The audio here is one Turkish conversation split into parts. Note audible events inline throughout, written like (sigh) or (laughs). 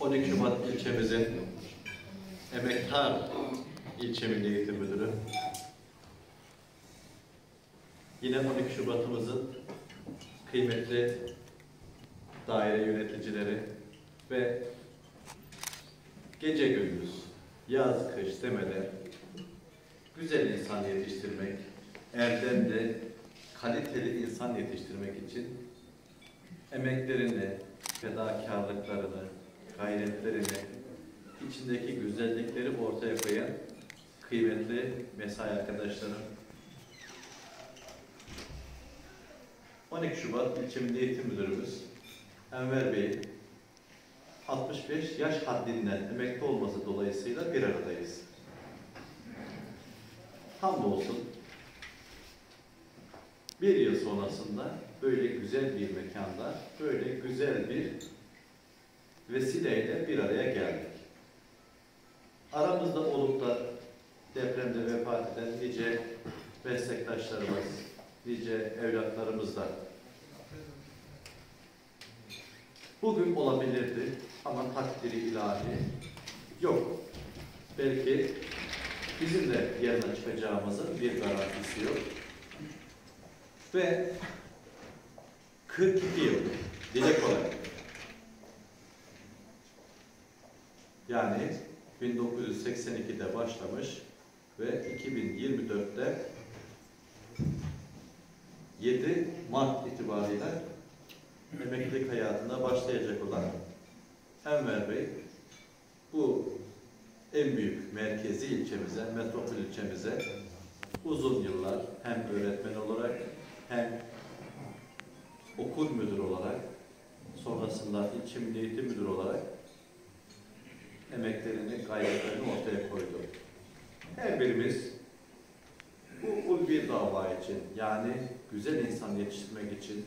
12 Şubat ilçemizin emektar ilçe milli eğitim müdürü. Yine 12 Şubat'ımızın kıymetli daire yöneticileri ve gece gündüz, yaz kış demeden güzel insan yetiştirmek, erdemli, kaliteli insan yetiştirmek için emeklerini, fedakarlıklarını, gayretlerini, içindeki güzellikleri ortaya koyan kıymetli mesai arkadaşlarım. 12 Şubat İlçe Milli Eğitim Müdürümüz Enver Bey 65 yaş haddinden emekli olması dolayısıyla bir aradayız. Hamdolsun bir yıl sonrasında böyle güzel bir mekanda, böyle güzel bir vesileyle bir araya geldik. Aramızda olup da depremde vefat eden nice meslektaşlarımız, nice evlatlarımız da bugün olabilirdi ama takdiri ilahi yok. Belki bizim de yerine çıkacağımızın bir garantisi yok. Ve 42 yıl dile kolay. Yani 1982'de başlamış ve 2024'te 7 Mart itibariyle emeklilik hayatına başlayacak olan Enver Bey bu en büyük merkezi ilçemize, metropol ilçemize uzun yıllar hem öğretmen olarak hem okul müdürü olarak sonrasında ilçe milli eğitim müdürü olarak emeklerini, gayretlerini ortaya koydu. Her birimiz bu ulvi dava için yani güzel insan yetiştirmek için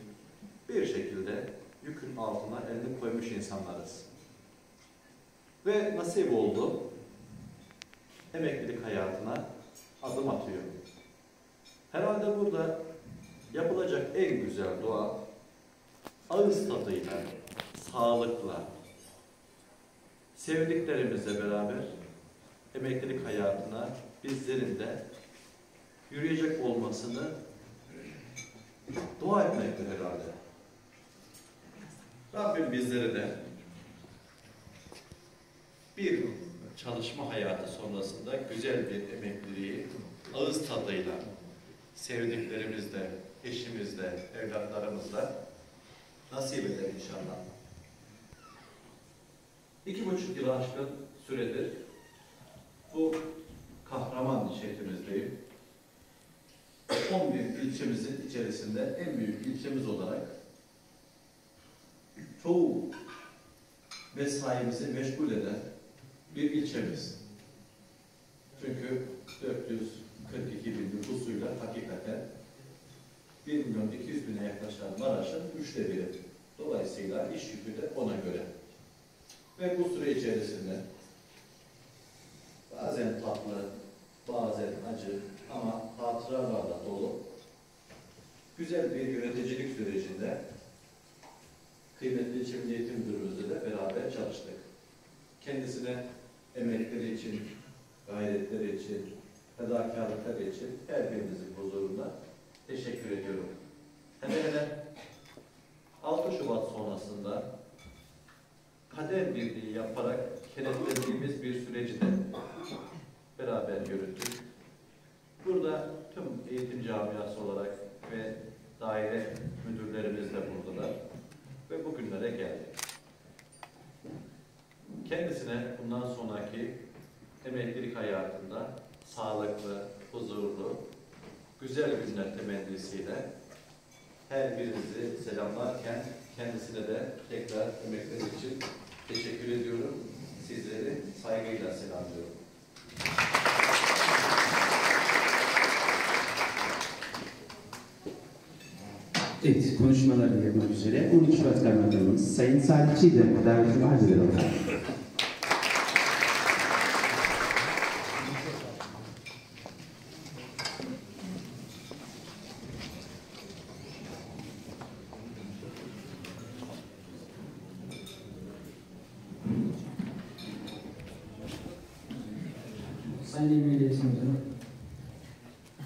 bir şekilde yükün altına elini koymuş insanlarız. Ve nasip oldu emeklilik hayatına adım atıyor. Herhalde burada yapılacak en güzel dua ağız tadıyla, sağlıkla, sevdiklerimizle beraber emeklilik hayatına bizlerin de yürüyecek olmasını dua etmektir herhalde. Rabbim bizlere de bir çalışma hayatı sonrasında güzel bir emekliliği ağız tadıyla sevdiklerimizle, eşimizle, evlatlarımızla nasip eder inşallah. İki buçuk yıl aşkın süredir bu kahraman şehrimizdeyim. 11 ilçemizin içerisinde en büyük ilçemiz olarak çoğu mesaimizi meşgul eden bir ilçemiz. Çünkü 442 bin nüfusuyla hakikaten 1 milyon 200 bine yaklaşan Maraş'ın üçte biri. Dolayısıyla iş yükü de ona göre. Ve bu süre içerisinde bazen tatlı, bazen acı ama hatıralarla dolu güzel bir yöneticilik sürecinde kıymetli ilçe milli eğitim de beraber çalıştık. Kendisine emekleri için, gayretleri için, fedakarlıkları için her birimizin huzurunda teşekkür ediyorum. Hemen hemen 6 Şubat sonrasında kader birliği yaparak kenetlediğimiz bir süreci de beraber yürüttük. Burada tüm eğitim camiası olarak ve daire müdürlerimiz de buradalar ve bugünlere geldik. Kendisine bundan sonraki emeklilik hayatında sağlıklı, huzurlu, güzel günler temennisiyle her birinizi selamlarken kendisine de tekrar emekleri için teşekkür ediyorum. Sizleri saygıyla selamlıyorum. Evet, konuşmaları yapmak üzere 12 Şubat Kaymakamımız Sayın Salih Çiğdem'e davetini arz Sayın İl Milli Eğitim Müdürü,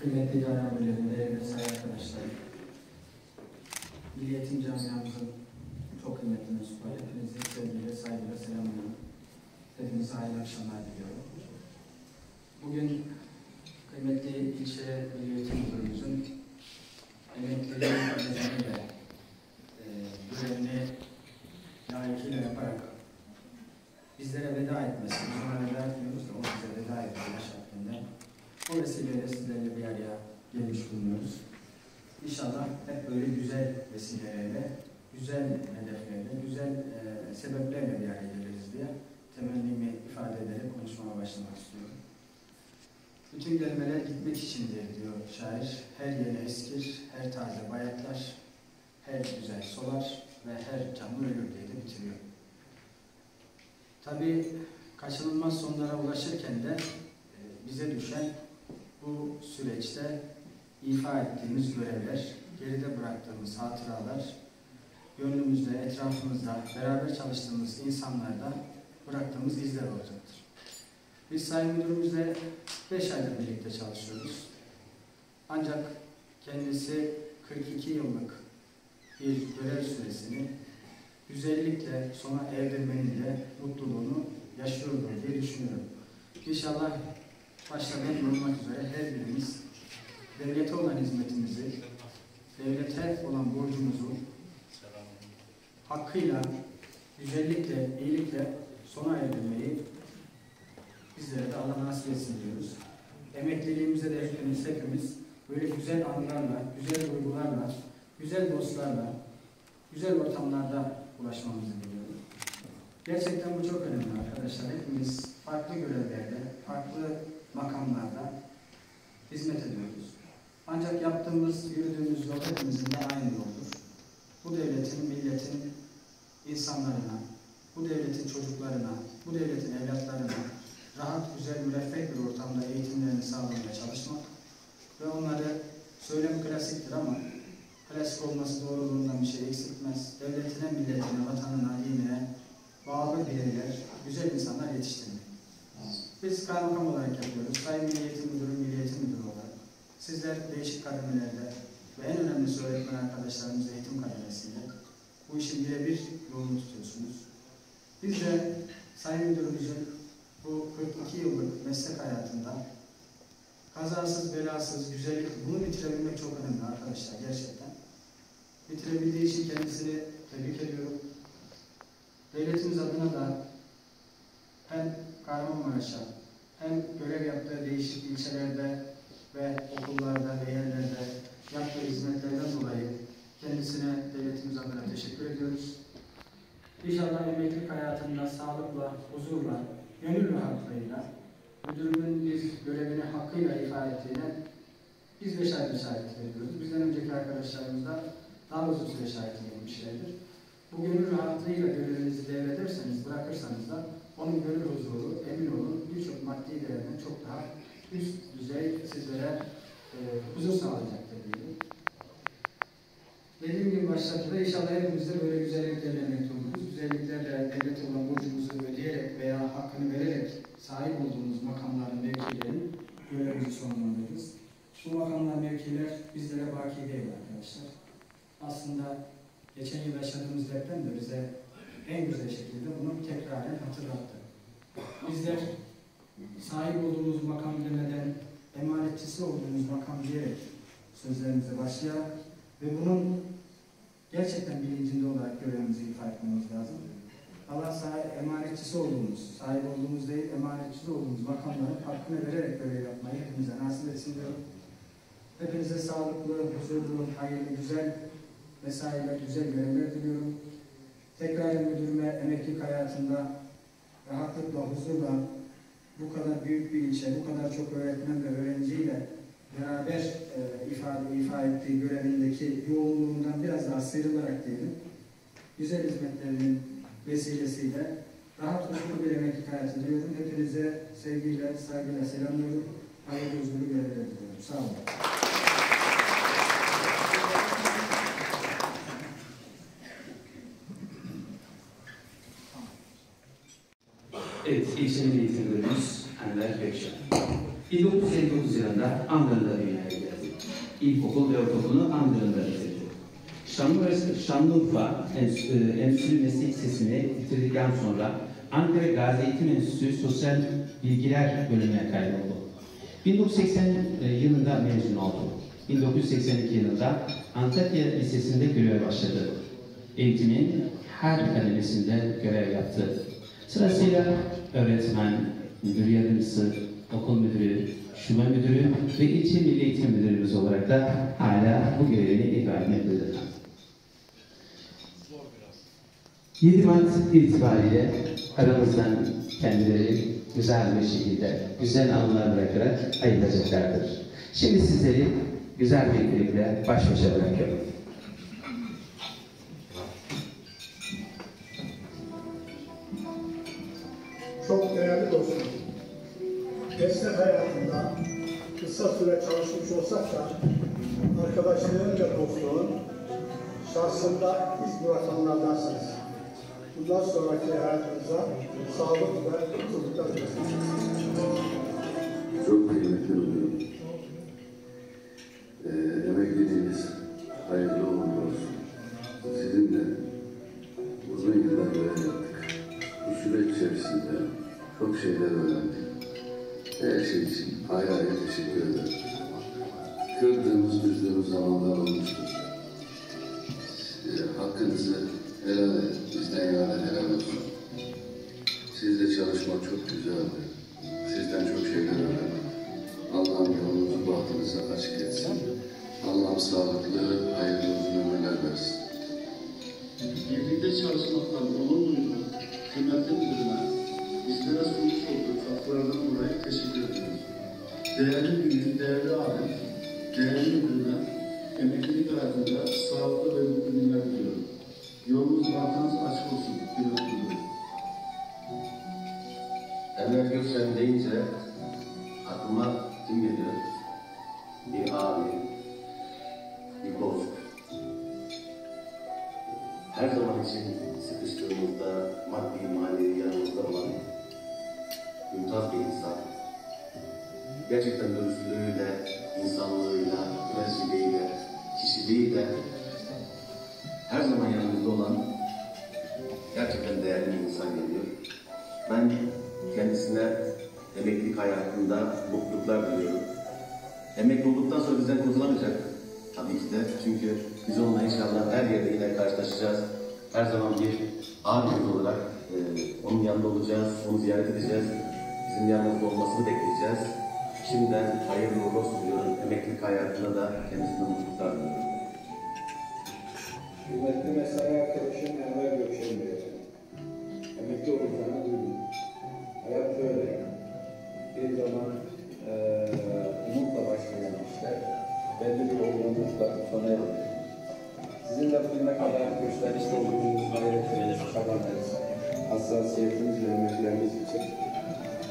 kıymetli idare amirlerim, değerli mesai arkadaşlarım, Milli Eğitim Camiamızın çok kıymetli mensupları, hepinizi sevgiyle, saygıyla selamlıyorum. Hepinize hayırlı akşamlar diliyorum. Bugün kıymetli ilçe Milli Müdürümüzün emekliliği nedeniyle e, görevini layıkıyla yaparak bizlere veda etmesi, biz ona veda etmiyoruz da o bize veda ediyor şeklinde. O vesileyle sizlerle bir araya gelmiş bulunuyoruz. İnşallah hep böyle güzel vesilelerle, güzel hedeflerle, güzel e, sebeplerle bir araya geliriz diye temennimi ifade ederek konuşmama başlamak istiyorum. Gelmeler gitmek içindir diyor şair. Her yeni eskir, her taze bayatlar, her güzel solar ve her canlı ölür diye de bitiriyor. Tabii kaçınılmaz sonlara ulaşırken de e, bize düşen bu süreçte ifa ettiğimiz görevler, geride bıraktığımız hatıralar, gönlümüzde, etrafımızda, beraber çalıştığımız insanlarda bıraktığımız izler olacaktır. Biz Sayın Müdürümüzle 5 aydır birlikte çalışıyoruz. Ancak kendisi 42 yıllık bir görev süresini güzellikle sona erdirmenin de mutluluğunu yaşıyordur diye düşünüyorum. İnşallah başta olmak üzere her birimiz devlete olan hizmetimizi, devlete olan borcumuzu hakkıyla, güzellikle, iyilikle sona erdirmeyi bizlere de Allah nasip etsin diyoruz. Emekliliğimize de hepimiz, hepimiz böyle güzel anılarla, güzel duygularla, güzel dostlarla, güzel ortamlarda ulaşmamızı diliyorum. Gerçekten bu çok önemli arkadaşlar. Hepimiz farklı görevlerde, farklı makamlarda hizmet ediyoruz. Ancak yaptığımız, yürüdüğümüz yol hepimizin de aynı yoldur. Bu devletin, milletin insanlarına, bu devletin çocuklarına, bu devletin evlatlarına rahat, güzel, müreffeh bir ortamda eğitimlerini sağlamaya çalışmak ve onları söylem klasiktir ama klasik olması doğruluğundan bir şey eksiltmez. Devletine, milletine, vatanına, dinine bağlı bireyler, güzel insanlar yetiştirmek. Biz kaymakam olarak yapıyoruz. Sayın Milli Eğitim Müdürü, Milli Eğitim Müdürü olarak. Sizler değişik kademelerde ve en önemlisi öğretmen arkadaşlarımız eğitim kademesiyle bu işin birebir yolunu tutuyorsunuz. Biz de Sayın Müdürümüzün bu 42 yıllık meslek hayatında kazasız, belasız, güzellik, bunu bitirebilmek çok önemli arkadaşlar gerçekten. Bitirebildiği için kendisini tebrik ediyorum. Devletimiz adına da hem Kahramanmaraş'a hem görev yaptığı değişik ilçelerde ve okullarda ve yerlerde yaptığı hizmetlerden dolayı kendisine devletimiz adına teşekkür ediyoruz. İnşallah emeklilik hayatında sağlıkla, huzurla, gönül rahatlığıyla müdürümün bir görevini hakkıyla ifade ettiğine biz beş aydır şahitlik ediyoruz. Bizden önceki arkadaşlarımız da daha uzun süre şahitlik etmişlerdir. Bu gönül rahatlığıyla görevinizi devrederseniz, bırakırsanız da onun gönül huzuru, emin olun birçok maddi değerden çok daha üst düzey sizlere e, huzur sağlayacaktır diyelim. Dediğim gibi başlarda inşallah hepimiz de böyle güzelliklerle emekli oluruz. Güzelliklerle devlete olan borcumuzu ödeyerek veya hakkını vererek sahip olduğumuz makamların, mevkilerin görevimizi sonlandırırız. Bu makamlar, mevkiler bizlere baki değil arkadaşlar. Aslında geçen yıl yaşadığımız deprem de bize en güzel şekilde bunu tekraren hatırlattı. Bizler sahip olduğumuz makam demeden emanetçisi olduğumuz makam diyerek sözlerimize başlayarak ve bunun gerçekten bilincinde olarak görevimizi ifade etmemiz lazım. Allah sahip, emanetçisi olduğumuz, sahip olduğumuz değil, emanetçisi olduğumuz makamların hakkını vererek görev yapmayı hepimize nasip etsin diyorum. Hepinize sağlıklı, huzurlu, hayırlı, güzel mesailer, güzel görevler diliyorum. Tekrar müdürüme emeklilik hayatında rahatlıkla, huzurla bu kadar büyük bir ilçe, bu kadar çok öğretmen ve öğrenciyle beraber e, ifade ifade ettiği görevindeki yoğunluğundan biraz daha sıyrılarak diyelim, güzel hizmetlerinin vesilesiyle rahat huzurlu bir emeklilik hayatı diliyorum. Hepinize sevgiyle, saygıyla selamlıyorum. Hayırlı huzurlu görevler diliyorum. Sağ olun. Evet, ilçe milli eğitim müdürümüz Ender Gökşen. 1959 yılında Andırın'da dünyaya geldi. İlkokul ve ortaokulunu Andırın'da bitirdi. Şanlıurfa, Enstitü, Enstitü Meslek Lisesi'ni bitirdikten sonra Ankara Gazi Eğitim Enstitüsü Sosyal Bilgiler bölümüne kaydoldu. 1980 yılında mezun oldu. 1982 yılında Antakya Lisesi'nde göreve başladı. Eğitimin her kademesinde görev yaptı. Sırasıyla öğretmen, müdür yardımcısı, okul müdürü, şube müdürü ve ilçe milli eğitim müdürümüz olarak da hala bu görevini ifa etmektedir. 7 Mart itibariyle aramızdan kendileri güzel bir şekilde, güzel anılar bırakarak ayrılacaklardır. Şimdi sizleri güzel bir kliple baş başa bırakıyorum. Olsak da arkadaşlığın ve dostluğun şahsında iz bırakanlardansınız. Bundan sonraki hayatınıza sağlık ve mutluluklar. Çok kıymetli buluyorum. Ee, emekliliğiniz hayırlı uğurlu olsun. Sizinle uzun yıllar görev yaptık. Bu süreç içerisinde çok şeyler öğrendik. Her şey için ayrı ayrı teşekkür ederim. Kırdığımız, üzdüğümüz zamanlar olmuştur. Ee, hakkınızı helal edin. Bizden yana helal olsun. Sizle çalışmak çok güzeldi. Sizden çok şeyler öğrendim. Allah'ım yolunuzu, bahtınızı açık etsin. Allah'ım sağlıklı, hayırlı uzun ömürler versin. Birlikte çalışmaktan onur duydum. Kıymetli müdürüme bizlere sunmuş olduğu katkılardan dolayı teşekkür ediyoruz. Değerli müdürüm, değerli abim, değerli müdürüme emeklilik hayatında sağlıklı ve mutlu günler diliyorum. Yolunuz bahtınız açık olsun. Müdürüm. Enver Gökçen deyince aklıma kim geliyor? Bir abi, bir dost. Her zaman için sıkıştığımızda maddi manevi yanımızda olan mümtaz bir insan. Gerçekten dürüstlüğüyle, insanlığıyla, prensibiyyle, kişiliğiyle her zaman yanımızda olan gerçekten değerli bir insan geliyor. Ben kendisine emeklilik hayatında mutluluklar diliyorum. Emekli olduktan sonra bizden kurtulamayacak tabii ki de. Çünkü biz onunla inşallah her yerde yine karşılaşacağız. Her zaman bir abimiz olarak e, onun yanında olacağız, onu ziyaret edeceğiz. Bizim yanımızda olmasını bekleyeceğiz. Şimdiden hayırlı uğurlu olsun diyorum. Emeklilik hayatında da kendisine mutluluklar diliyorum. Kıymetli mesai arkadaşım Enver Gökşen Bey. Emekli olacağını duydum. Hayat böyle. Bir zaman eee umutla başlayan işler belli bir olgunlukla sona eriyor. Sizin de bugüne kadar göstermiş olduğunuz gayretiniz, çabanız, hassasiyetiniz ve emekleriniz için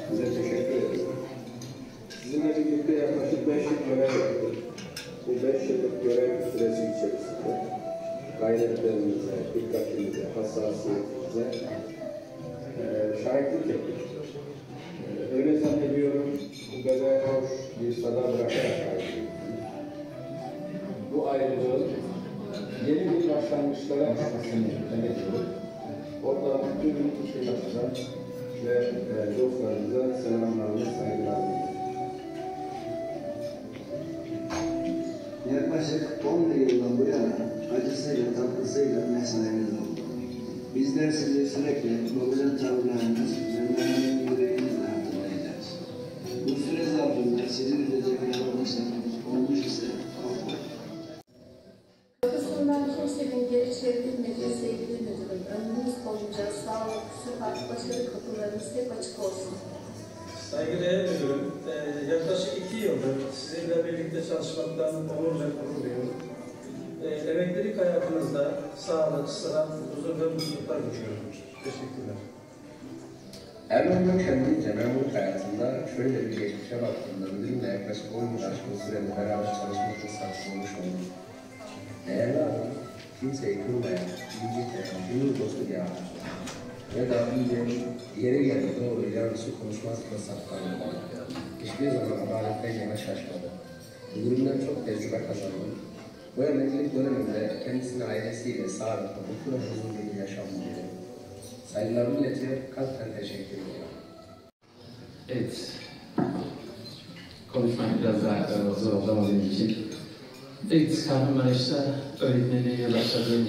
size teşekkür ederim. Sizinle birlikte yaklaşık 5 yıl görev yaptık. Bu 5 yıllık görev süresi içerisinde gayretlerinize, dikkatinize, hassasiyetinize eee şahitlik ettik. Eee, öyle zannediyorum bu böyle hoş bir sada bırakarak. Bu ayrılığın yeni bir başlangıçlara açmasını öneriyorum. Orada tüm işçilerimize ve eee, dostlarımıza selamlarımı, saygılarımı Yaklaşık 11 yıldan bu yana acısıyla tatlısıyla mesaimiz oldu. Bizler sizi sürekli bu güzel tavırlarınız ve merhamet yüreğinizle hatırlayacağız. Bu süre zarfında sizi üzecek yanılmışsa, olmuş ise affola. Kısımdan kimsenin geri çevrilmediği sevgili müdürüm, ömrünüz boyunca sağlık, sıhhat, başarı kapılarınız hep açık olsun. Saygıdeğer müdürüm, eee, yaklaşık iki yıldır sizinle birlikte çalışmaktan onur ve gurur duyuyorum. Eee, emeklilik hayatınızda sağlık, sıhhat, huzur ve mutluluklar diliyorum. Teşekkürler. Gökşen deyince memurluk hayatında şöyle bir geçmişe baktığımda müdürümle yaklaşık 10 yıl aşkın sürede beraber çalışma fırsatı olmuş oldum. Değerli adam, kimseyi kırmayan, inciten, gönül dostu bir adam. Ya da yeri geldi doğru yanlışı konuşmazsa saklanmadı. Hiçbir zaman adaletten yana şaşmadı. Müdürümden çok tecrübe kazandım. Bu emeklilik döneminde kendisine ailesiyle sağlıklı, mutlu ve huzurlu bir yaşam diliyorum. Saygılarımı iletiyor, kalpten teşekkür ediyorum. Evet. Konuşmak biraz daha zor olamadığım için. Evet, Kahramanmaraş'ta öğretmenliğe başladığım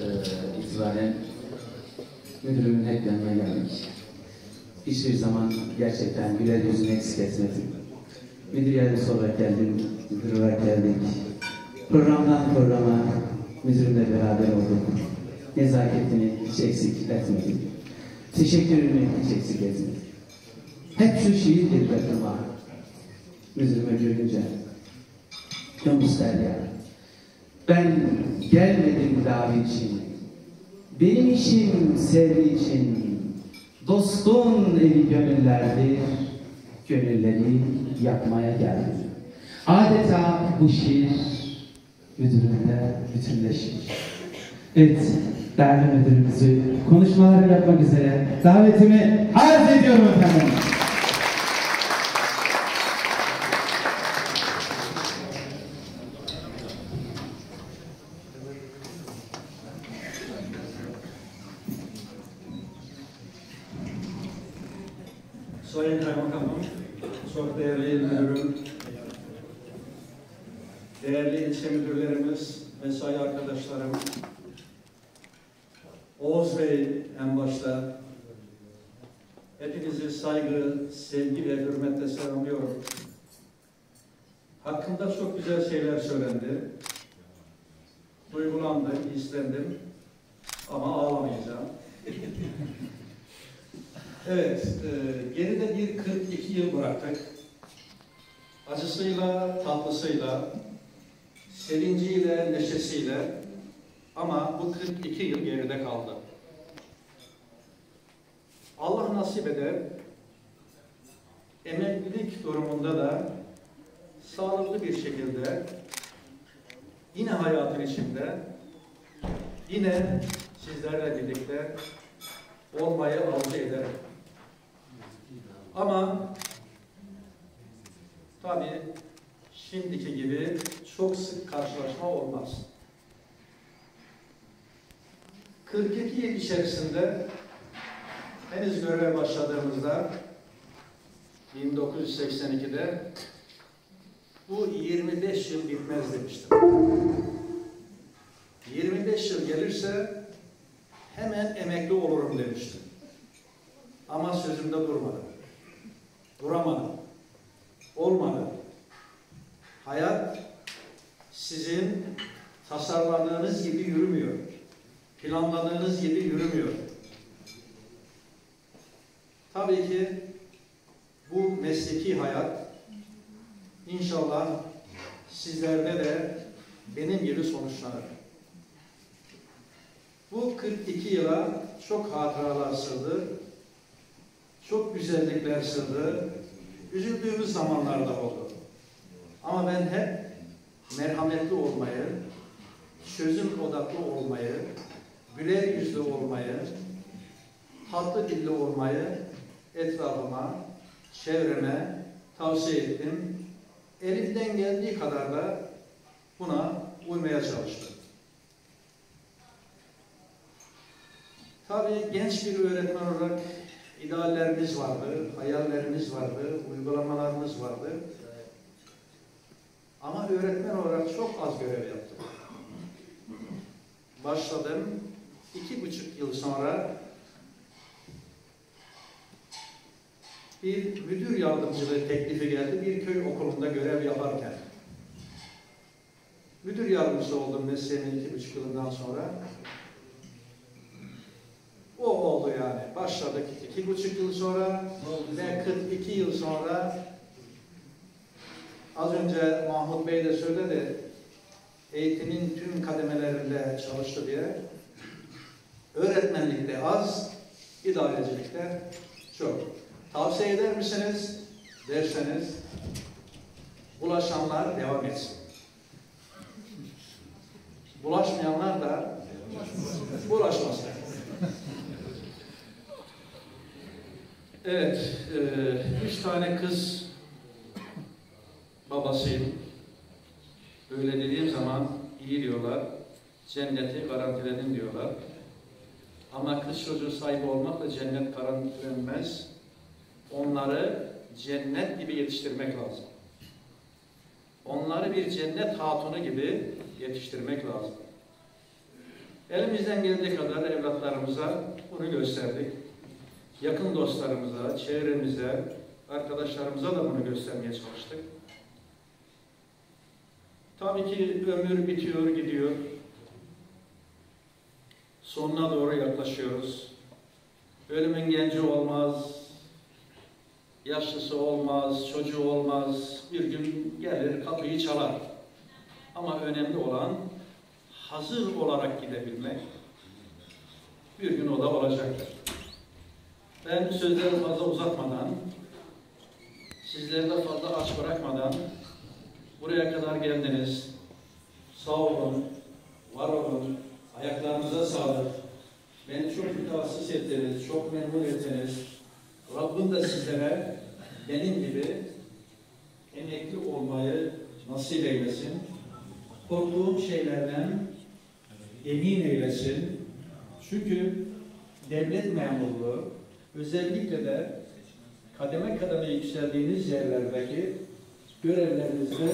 e, itibaren müdürümün hep yanına geldik. Hiçbir zaman gerçekten güler yüzünü eksik etmedim. Müdür yardımcısı olarak geldim, müdür olarak geldik. Programdan programa müdürümle beraber olduk. Nezaketini hiç eksik etmedim. Teşekkürümü hiç eksik etmedim. Hep şu şiir geldi aklıma. Müdürüme görünce. Yunus Derya. Ben gelmedim davi için. Benim işim sevgi için. Dostun evi gönüllerdir. Gönülleri yakmaya geldim. Adeta bu şiir müdürümle bütünleşmiş. Evet, değerli müdürümüzü konuşmaları yapmak üzere davetimi arz ediyorum efendim. Sayın Kaymakamım, çok değerli il müdürüm, değerli ilçe müdürlerimiz, mesai arkadaşlarım, En başta, hepinizi saygı, sevgi ve hürmetle selamlıyorum. Hakkında çok güzel şeyler söylendi. Duygulandım, hislendim ama ağlamayacağım. (laughs) Evet, e, geride bir 42 yıl bıraktık. Acısıyla, tatlısıyla, sevinciyle, neşesiyle ama bu 42 yıl geride kaldı. Allah nasip eder, emeklilik durumunda da sağlıklı bir şekilde yine hayatın içinde yine sizlerle birlikte olmayı arzu ederim. Ama tabii şimdiki gibi çok sık karşılaşma olmaz. 42 yıl içerisinde henüz göreve başladığımızda 1982'de bu 25 yıl bitmez demiştim. 25 yıl gelirse hemen emekli olurum demiştim. Ama sözümde durmadım. Duramadım. Olmadı. Hayat sizin tasarladığınız gibi yürümüyor. Planladığınız gibi yürümüyor. Tabii ki bu mesleki hayat inşallah sizlerde de benim gibi sonuçlanır. Bu 42 yıla çok hatıralar sığdı, çok güzellikler sığdı, üzüldüğümüz zamanlarda oldu. Ama ben hep merhametli olmayı, çözüm odaklı olmayı, güler yüzlü olmayı, tatlı dilli olmayı etrafıma, çevreme tavsiye ettim. Elimden geldiği kadar da buna uymaya çalıştım. Tabii genç bir öğretmen olarak ideallerimiz vardı, hayallerimiz vardı, uygulamalarımız vardı. Ama öğretmen olarak çok az görev yaptım. Başladım, iki buçuk yıl sonra bir müdür yardımcılığı teklifi geldi bir köy okulunda görev yaparken. Müdür yardımcısı oldum mesleğimin iki buçuk yılından sonra. O oldu yani. Başladık iki buçuk yıl sonra ve 42 yıl sonra az önce Mahmut Bey de söyledi eğitimin tüm kademelerinde çalıştı diye. Öğretmenlikte az, idarecilikte çok. Tavsiye eder misiniz? Derseniz bulaşanlar devam etsin. Bulaşmayanlar da bulaşmasın. Evet, e, üç tane kız babasıyım. Böyle dediğim zaman iyi diyorlar, cenneti garantiledin diyorlar. Ama kız çocuğu sahibi olmakla cennet garantilenmez. Onları cennet gibi yetiştirmek lazım. Onları bir cennet hatunu gibi yetiştirmek lazım. Elimizden geldiği kadar evlatlarımıza bunu gösterdik. Yakın dostlarımıza, çevremize, arkadaşlarımıza da bunu göstermeye çalıştık. Tabii ki ömür bitiyor, gidiyor. Sonuna doğru yaklaşıyoruz. Ölümün genci olmaz, yaşlısı olmaz, çocuğu olmaz. Bir gün gelir, kapıyı çalar. Ama önemli olan hazır olarak gidebilmek. Bir gün o da olacaktır. Ben sözleri fazla uzatmadan, sizleri de fazla aç bırakmadan buraya kadar geldiniz. Sağ olun, var olun, ayaklarınıza sağlık. Beni çok mütehassıs ettiniz, çok memnun ettiniz. Rabbim de sizlere benim gibi emekli olmayı nasip eylesin. Korktuğum şeylerden emin eylesin. Çünkü devlet memurluğu özellikle de kademe kademe yükseldiğiniz yerlerdeki görevlerinizde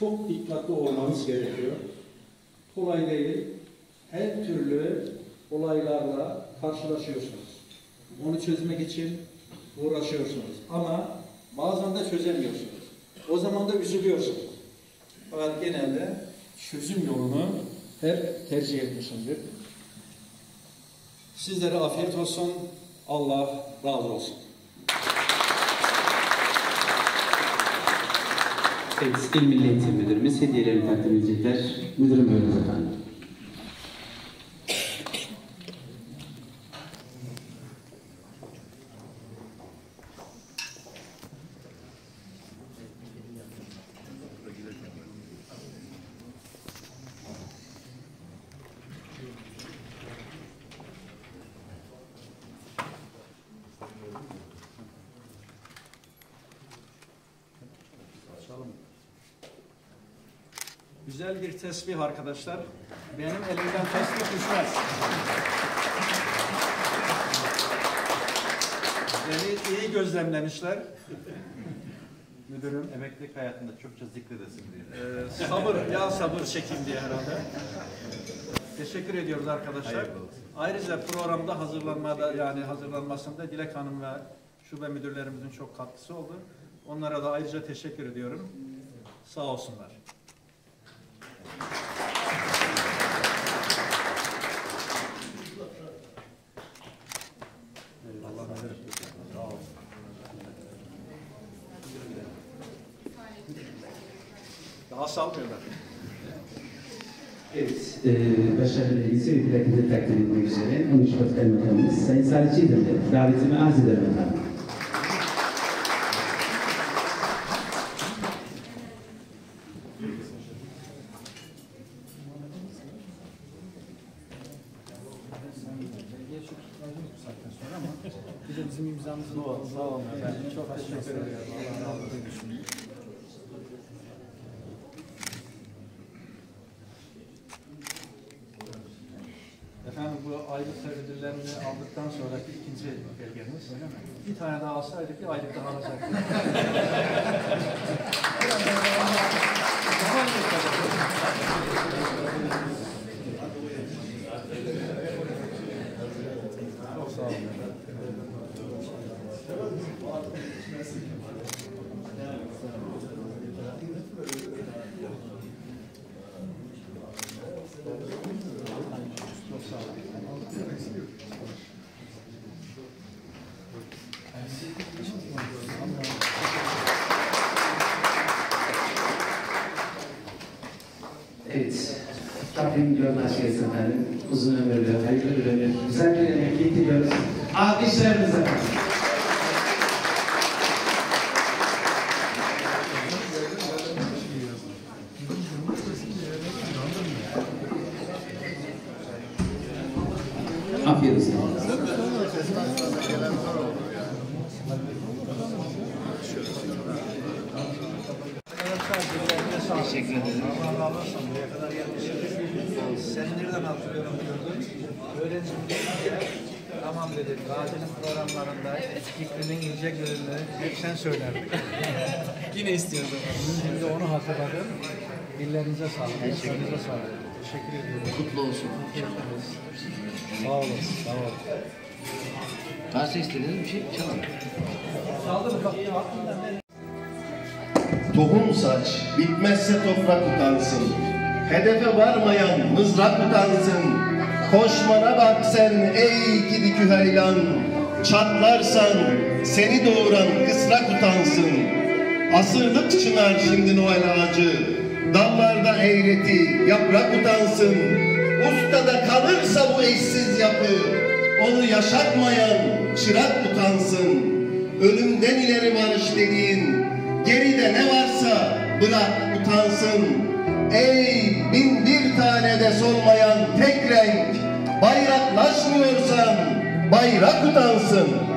çok dikkatli olmanız gerekiyor. Kolay değil. Her türlü olaylarla karşılaşıyorsunuz. Onu çözmek için uğraşıyorsunuz. Ama bazen de çözemiyorsunuz. O zaman da üzülüyorsunuz. Fakat genelde çözüm yolunu hep tercih etmişimdir. Sizlere afiyet olsun. Allah razı olsun. Evet, İl Milli Eğitim Müdürümüz hediyelerini takdim edecekler. Müdürüm buyurunuz efendim. Güzel bir tesbih arkadaşlar. Benim elimden tesbih düşmez. Beni iyi gözlemlemişler. Müdürüm. Emeklilik hayatında çokça zikredesin diye. Ee, sabır, ya sabır çekin diye herhalde. Teşekkür ediyoruz arkadaşlar. Ayrıca programda hazırlanmada yani hazırlanmasında Dilek Hanım ve şube müdürlerimizin çok katkısı oldu. Onlara da ayrıca teşekkür ediyorum. Sağ olsunlar. Daha salmıyorlar. Evet, e, başarılı ilgisi ve plaketi takdim etmek üzere 13 Şubat Kaymakamımız Sayın Salih Çiğdem'le davetimi arz ederim efendim. Bir de bizim imzamızın Sağ olun efendim. Çok teşekkür ederim. Allah razı olsun. Efendim bu aylık ödüllerini aldıktan sonraki ikinci belgemiz. Öyle mi? Bir tane daha alsaydık bir aylık daha alacaktık. Daha iyi Çok sağ olun. Çok sağ olun. Evet, Rabbim görmez gelsin. Uzun ömürlü, hayırlı bir ömür, güzel bir emeklilik diliyoruz. Alkışlarınızla. Afiyet olsun. Teşekkür ederim. Allah razı olsun. Buraya kadar gelmişsiniz. Seni nereden hatırlıyorum diyordun. Öğrencim diye tamam dedim. Gazi'nin programlarında fikrinin ince görünümünü hep sen söylerdin. (laughs) Yine istiyordum. Şimdi onu hatırladım. Dillerinize sağlık. Dillerinize sağlık. Teşekkür ediyorum. Kutlu olsun. Sağ olun. Sağ olun. Varsa istediğiniz bir şey çalın. Bak. Tohum saç, bitmezse toprak utansın. Hedefe varmayan mızrak utansın. Koşmana bak sen ey gidi küheylan. Çatlarsan seni doğuran kısrak utansın. Asırlık çınar şimdi Noel ağacı. Dallarda eğreti, yaprak utansın. Ustada kalırsa bu eşsiz yapı, onu yaşatmayan çırak utansın. Ölümden ileri varış dediğin, geride ne varsa bırak utansın. Ey bin bir tane de solmayan tek renk, bayraklaşmıyorsan bayrak utansın.